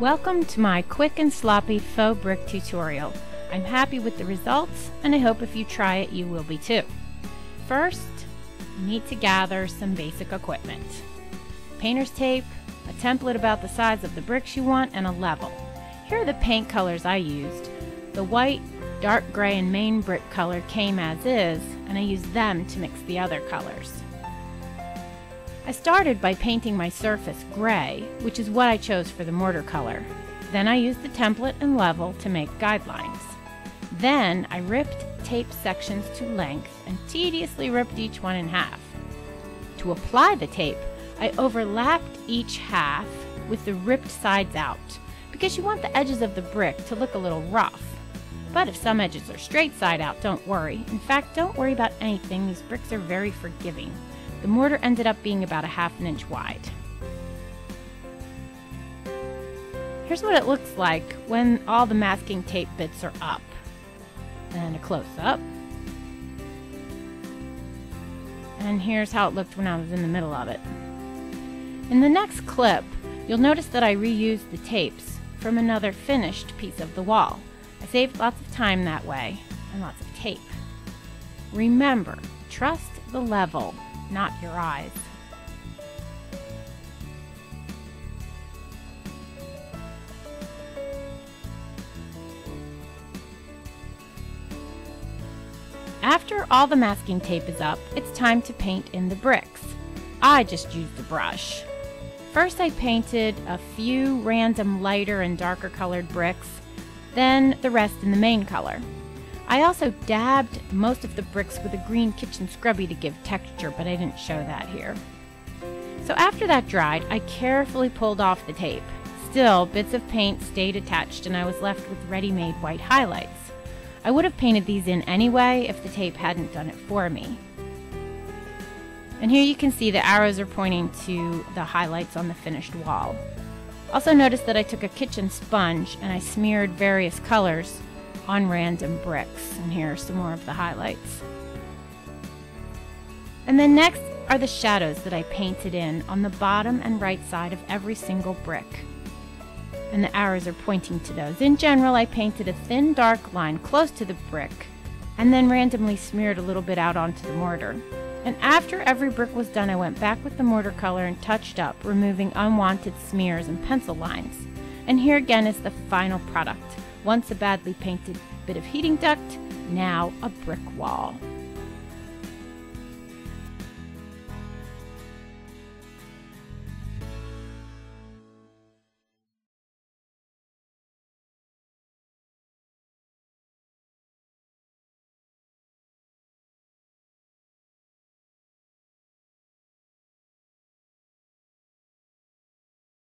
Welcome to my quick and sloppy faux brick tutorial. I'm happy with the results and I hope if you try it you will be too. First, you need to gather some basic equipment. Painter's tape, a template about the size of the bricks you want, and a level. Here are the paint colors I used. The white, dark gray, and main brick color came as is, and I used them to mix the other colors. I started by painting my surface gray, which is what I chose for the mortar color. Then I used the template and level to make guidelines. Then I ripped tape sections to length and tediously ripped each one in half. To apply the tape, I overlapped each half with the ripped sides out because you want the edges of the brick to look a little rough. But if some edges are straight side out, don't worry. In fact, don't worry about anything. These bricks are very forgiving. The mortar ended up being about a half an inch wide. Here's what it looks like when all the masking tape bits are up. And a close up. And here's how it looked when I was in the middle of it. In the next clip, you'll notice that I reused the tapes from another finished piece of the wall. I saved lots of time that way and lots of tape. Remember, trust the level not your eyes. After all the masking tape is up, it's time to paint in the bricks. I just used a brush. First I painted a few random lighter and darker colored bricks, then the rest in the main color. I also dabbed most of the bricks with a green kitchen scrubby to give texture, but I didn't show that here. So after that dried, I carefully pulled off the tape. Still, bits of paint stayed attached and I was left with ready-made white highlights. I would have painted these in anyway if the tape hadn't done it for me. And here you can see the arrows are pointing to the highlights on the finished wall. Also notice that I took a kitchen sponge and I smeared various colors on random bricks. And here are some more of the highlights. And then next are the shadows that I painted in on the bottom and right side of every single brick. And the arrows are pointing to those. In general, I painted a thin dark line close to the brick and then randomly smeared a little bit out onto the mortar. And after every brick was done, I went back with the mortar color and touched up, removing unwanted smears and pencil lines. And here again is the final product. Once a badly painted bit of heating duct, now a brick wall.